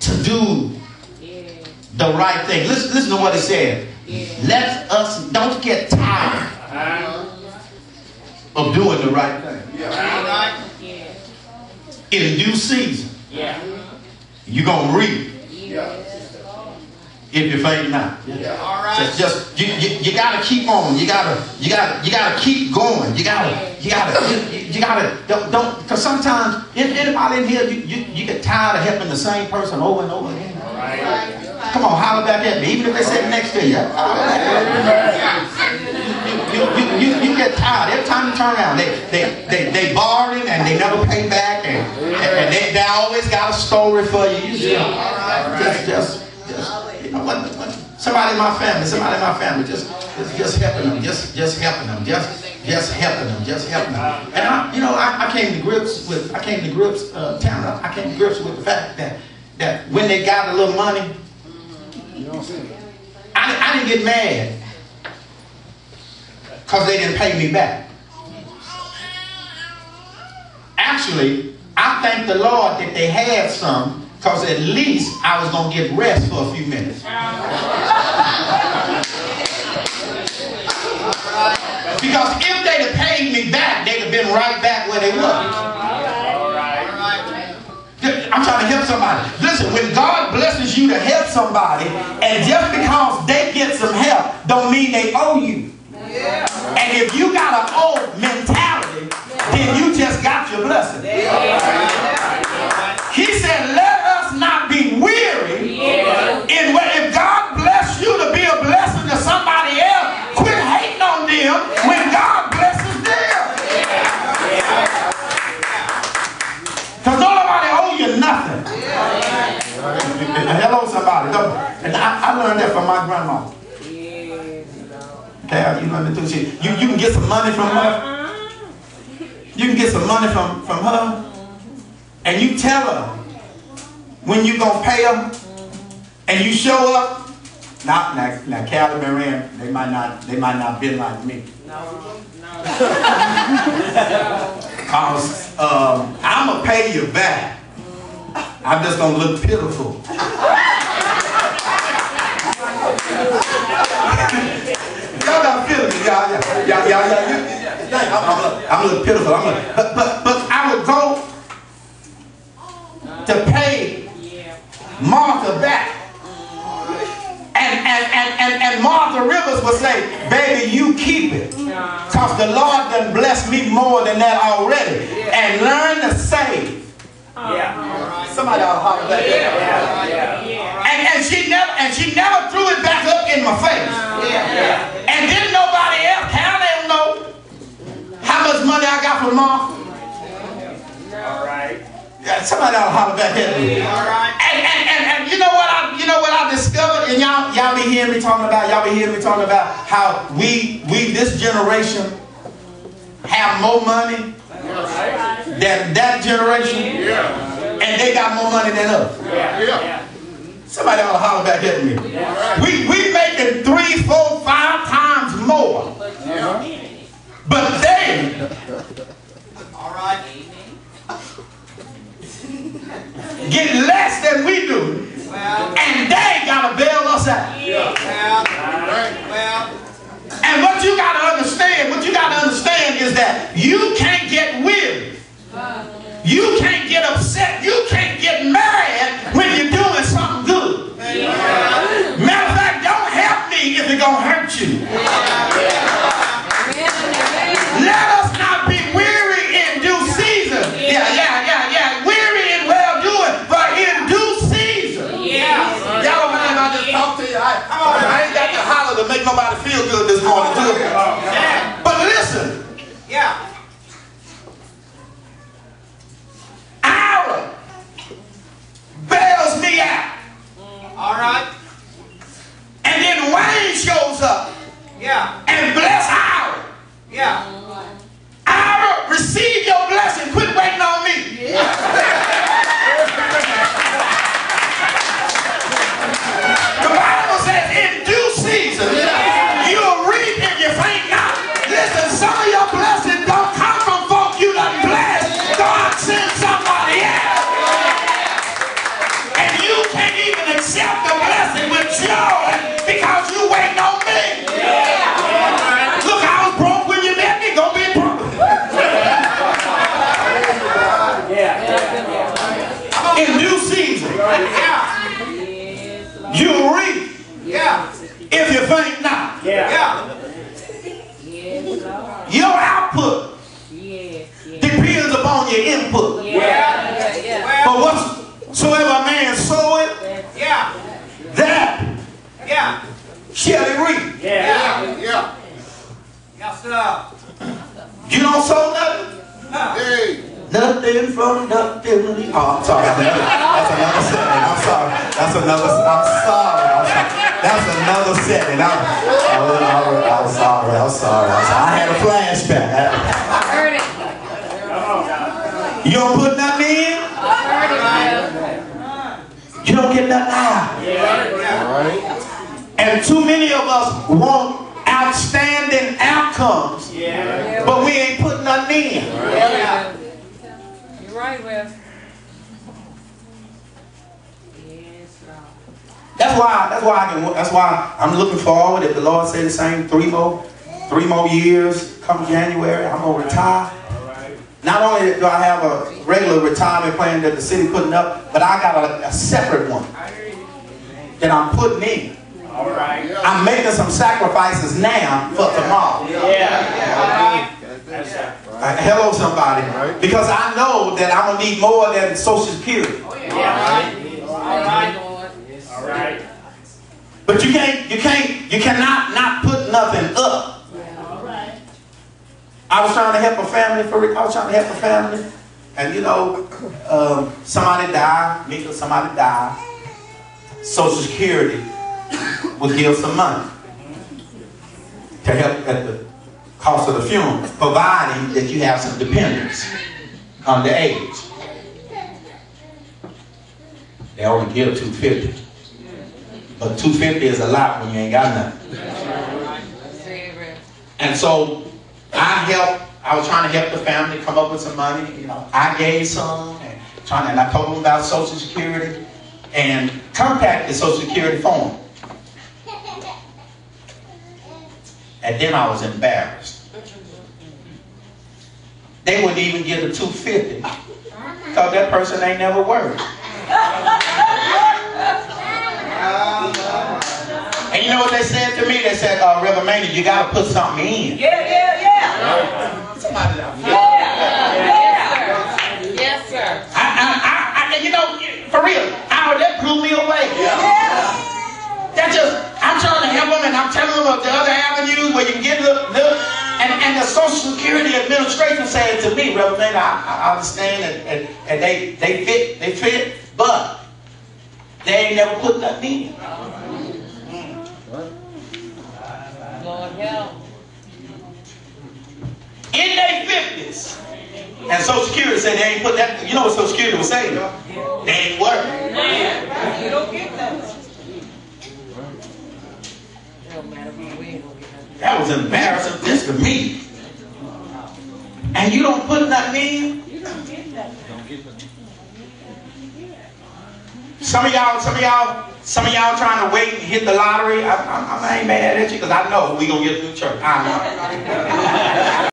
to do the right thing. Listen, listen to what it said. Let us don't get tired of doing the right thing. Yeah. In due season, you're gonna reap Yeah. if you faint not. All right. Just, just you, you, you gotta keep on. You gotta, you gotta, you gotta keep going. You gotta, you gotta, you, you gotta. Don't, don't. Because sometimes, if anybody in here, you, you, you get tired of helping the same person over and over again. Come on, holler back at me, even if they sit next to you. Holler back at me. You, you, you, get tired every time you turn around. They, they, they, they borrowing and they never pay back, and, and they, they always got a story for you. You just, just, just, just, you know what somebody in my family, somebody in my family, just, just, just helping them, just, just helping them, just, just helping them, just helping them. And I, you know, I, I came to grips with, I came to grips, uh, Tamara, I came to grips with the fact that, that when they got a little money, I, I didn't get mad because they didn't pay me back. Actually, I thank the Lord that they had some because at least I was going to get rest for a few minutes. Because if they'd have paid me back, they'd have been right back where they were. I'm trying to help somebody. Listen, when God blesses you to help somebody, and just because they get some help, don't mean they owe you. Yeah. And if you got an old mentality, then you just got your blessing. He said, let us not be weary in what if God bless you to be a blessing to somebody else, quit hating on them when God blesses them. Because don't nobody owe you nothing. Hello, somebody. Don't- And I, I learned that from my grandma. Okay, you learned it too. She, you, you can get some money from her. You can get some money from, from her. And you tell her when you going to pay her. And you show up. Now, now, now Calvin and Rand, they might not, they might not been like me. No, no. Cause um, I'm gonna pay you back. I'm just gonna look pitiful. Y'all not feeling me, y'all, y'all, y'all, y'all, y'all. I'm, I'm, I'm a little pitiful. I'm a, but, but, but I would go to pay Martha back. And, and, and, and, and Martha Rivers would say, baby, you keep it. Because the Lord done blessed me more than that already. And learn to save. Somebody ought to holler back there. And, and she never and she never threw it back up in my face. Uh, and didn't nobody else, how they don't know how much money I got from Martha? All right. Yeah, somebody ought to holler back at me. All right. And, and, and, and you know what I you know what I discovered and y'all y'all be hearing me talking about y'all be hearing me talking about how we we this generation have more money than that generation and they got more money than us. Somebody ought to holler back at me. We we making three, four, five times more. But they All right. get less than we do. And they gotta bail us out. And what you got to understand, what you got to understand is that you can't if you think not. Yeah. Yes, Your output Yes, yes. depends upon your input. Yeah, yeah, yeah. But whatsoever a man soweth, Yeah. that Yeah. shall he reap. Yeah. Yeah. Yes, sir. You don't sow nothing? Huh. Nothing from nothing. Oh, I'm sorry. That's another setting. I'm sorry. That's another. I'm sorry. I'm sorry. That's another setting. I'm, I'm, I'm, I'm sorry. I'm sorry. I'm sorry. I had a flashback. I heard it. You don't put nothing in. I heard it, Bill. You don't get nothing out. Yeah. And too many of us want outstanding outcomes, but we ain't putting nothing in. Yeah. You're right, Will. Yes, Lord. That's why. That's why I can. That's why I'm looking forward. If the Lord say the same, three more, three more years come January, I'm gonna retire. Not only do I have a regular retirement plan that the city putting up, but I got a, a separate one that I'm putting in. All right. I'm making some sacrifices now for tomorrow. Yeah. Uh, hello, somebody. Because I know that I'm gonna need more than Social Security. All right. All right. Lord. All right. But you can't, you can't, you cannot not put nothing up. All right. I was trying to help a family for, I was trying to help a family, and you know, um, somebody died, Mika, somebody died. Social Security would give some money to help at the cost of the funeral, providing that you have some dependents under age. They only give two fifty. But 250 is a lot when you ain't got nothing. And so I helped, I was trying to help the family come up with some money. You know, I gave some and trying to, and I told them about Social Security and contacted Social Security phone. And then I was embarrassed. They wouldn't even get a 250 because that person ain't never worked. And you know what they said to me? They said, uh, Reverend Maynard, you got to put something in. Yeah, yeah, yeah. Somebody out here. Yeah, yeah. Yes, sir. I, I, I, I, you know, for real, Howard, that blew me away. Yeah. That just, I'm trying to help them and I'm telling them of the other avenues where you can get the, the and, and the Social Security Administration said to me, Reverend Maynard, I, I understand and, and, and they, they fit, they fit, but they ain't never put nothing in. Lord help. in their fifties. And Social Security said they ain't put that. You know what Social Security was saying? They ain't working. You don't get that. No matter what we ain't gonna get nothing. That was embarrassing just to me. And you don't put nothing in. You don't get that. Some of y'all, some of y'all, some of y'all trying to wait and hit the lottery. I, I, I ain't mad at you because I know we gonna get a new church. I know.